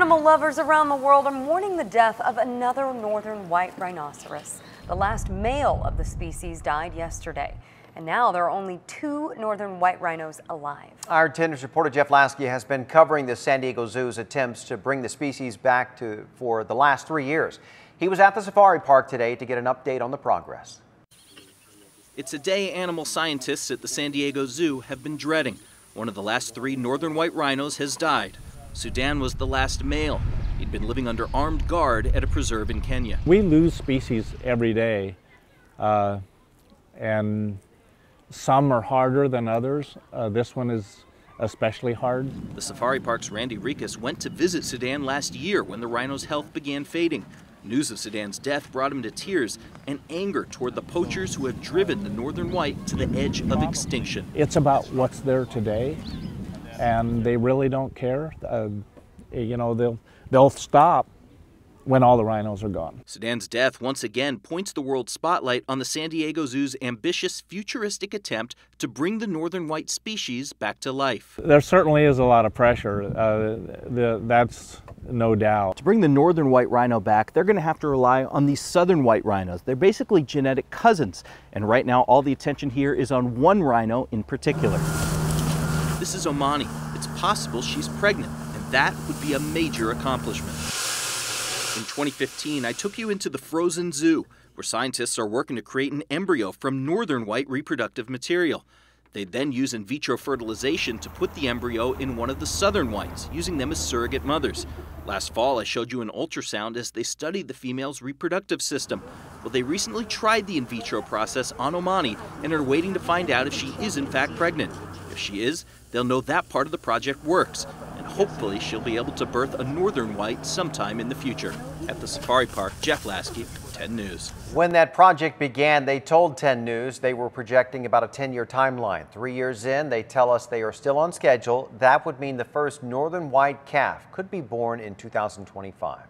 Animal lovers around the world are mourning the death of another northern white rhinoceros. The last male of the species died yesterday. And now there are only two northern white rhinos alive. Our 10 News reporter Jeff Lasky has been covering the San Diego Zoo's attempts to bring the species back to for the last three years. He was at the safari park today to get an update on the progress. It's a day animal scientists at the San Diego Zoo have been dreading. One of the last three northern white rhinos has died. Sudan was the last male. He'd been living under armed guard at a preserve in Kenya. We lose species every day, uh, and some are harder than others. Uh, this one is especially hard. The safari park's Randy Rieches went to visit Sudan last year when the rhino's health began fading. News of Sudan's death brought him to tears and anger toward the poachers who have driven the northern white to the edge of extinction. It's about what's there today and they really don't care. Uh, you know, they'll they'll stop when all the rhinos are gone. Sudan's death once again points the world spotlight on the San Diego Zoo's ambitious futuristic attempt to bring the northern white species back to life. There certainly is a lot of pressure. Uh, the, that's no doubt. To bring the northern white rhino back, they're going to have to rely on these southern white rhinos. They're basically genetic cousins. And right now, all the attention here is on one rhino in particular. This is Amani. It's possible she's pregnant, and that would be a major accomplishment. In 2015, I took you into the frozen zoo, where scientists are working to create an embryo from northern white reproductive material. They'd then use in vitro fertilization to put the embryo in one of the southern whites, using them as surrogate mothers. Last fall, I showed you an ultrasound as they studied the female's reproductive system. Well, they recently tried the in vitro process on Amani and are waiting to find out if she is in fact pregnant. She is, they'll know that part of the project works, and hopefully she'll be able to birth a northern white sometime in the future. At the safari park, Jeff Lasky, 10 News. When that project began, they told 10 News they were projecting about a 10-year timeline. Three years in, they tell us they are still on schedule. That would mean the first northern white calf could be born in 2025.